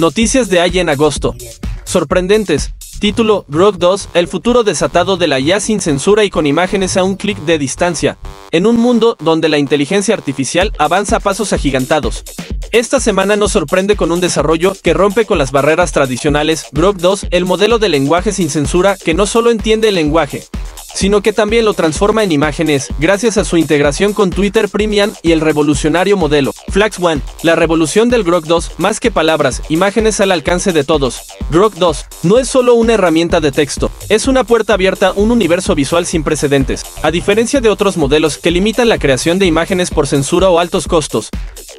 Noticias de AI en agosto. Sorprendentes. Título, Grok 2, el futuro desatado de la IA sin censura y con imágenes a un clic de distancia. En un mundo donde la inteligencia artificial avanza a pasos agigantados. Esta semana nos sorprende con un desarrollo que rompe con las barreras tradicionales. Grok 2, el modelo de lenguaje sin censura que no solo entiende el lenguaje, sino que también lo transforma en imágenes, gracias a su integración con Twitter Premium y el revolucionario modelo Flax One, la revolución del Grok 2, más que palabras, imágenes al alcance de todos. Grok 2 no es solo una herramienta de texto, es una puerta abierta a un universo visual sin precedentes. A diferencia de otros modelos que limitan la creación de imágenes por censura o altos costos,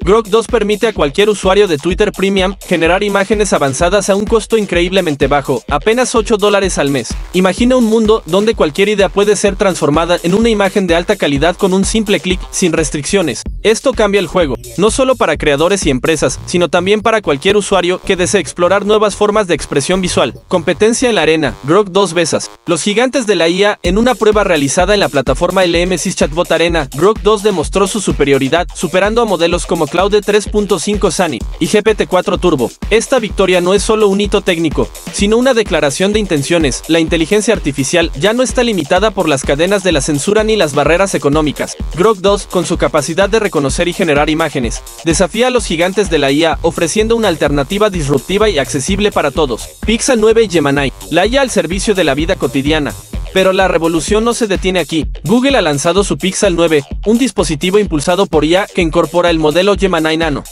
Grok 2 permite a cualquier usuario de Twitter Premium generar imágenes avanzadas a un costo increíblemente bajo, apenas 8 dólares al mes. Imagina un mundo donde cualquier idea puede ser transformada en una imagen de alta calidad con un simple clic, sin restricciones. Esto cambia el juego, no solo para creadores y empresas, sino también para cualquier usuario que desee explorar nuevas formas de expresión visual. Competencia en la arena, Grok 2 besas. Los gigantes de la IA, en una prueba realizada en la plataforma LM6 Chatbot Arena, Grok 2 demostró su superioridad, superando a modelos como Claude 3.5 Sunny y GPT-4 Turbo. Esta victoria no es solo un hito técnico, sino una declaración de intenciones. La inteligencia artificial ya no está limitada por las cadenas de la censura ni las barreras económicas. Grok 2, con su capacidad de reconocer y generar imágenes, desafía a los gigantes de la IA ofreciendo una alternativa disruptiva y accesible para todos. Pixel 9 y Gemini, la IA al servicio de la vida cotidiana. Pero la revolución no se detiene aquí. Google ha lanzado su Pixel 9, un dispositivo impulsado por IA que incorpora el modelo Gemini Nano,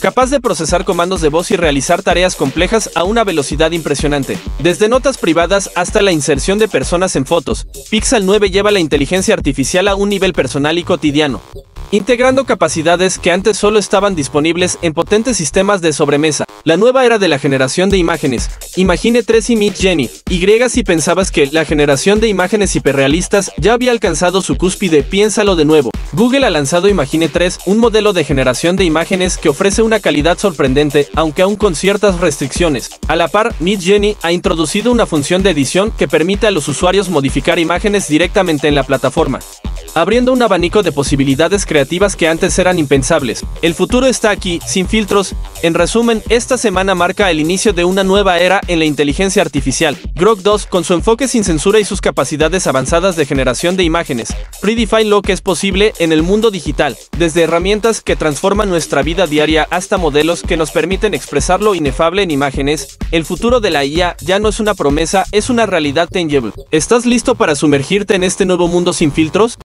capaz de procesar comandos de voz y realizar tareas complejas a una velocidad impresionante. Desde notas privadas hasta la inserción de personas en fotos, Pixel 9 lleva la inteligencia artificial a un nivel personal y cotidiano integrando capacidades que antes solo estaban disponibles en potentes sistemas de sobremesa. La nueva era de la generación de imágenes. Imagine 3 y Meet Jenny. Y si pensabas que la generación de imágenes hiperrealistas ya había alcanzado su cúspide, piénsalo de nuevo. Google ha lanzado Imagine 3, un modelo de generación de imágenes que ofrece una calidad sorprendente, aunque aún con ciertas restricciones. A la par, Meet Jenny ha introducido una función de edición que permite a los usuarios modificar imágenes directamente en la plataforma abriendo un abanico de posibilidades creativas que antes eran impensables. El futuro está aquí, sin filtros. En resumen, esta semana marca el inicio de una nueva era en la inteligencia artificial. Grok 2, con su enfoque sin censura y sus capacidades avanzadas de generación de imágenes, redefine lo que es posible en el mundo digital, desde herramientas que transforman nuestra vida diaria hasta modelos que nos permiten expresar lo inefable en imágenes. El futuro de la IA ya no es una promesa, es una realidad tangible. ¿Estás listo para sumergirte en este nuevo mundo sin filtros?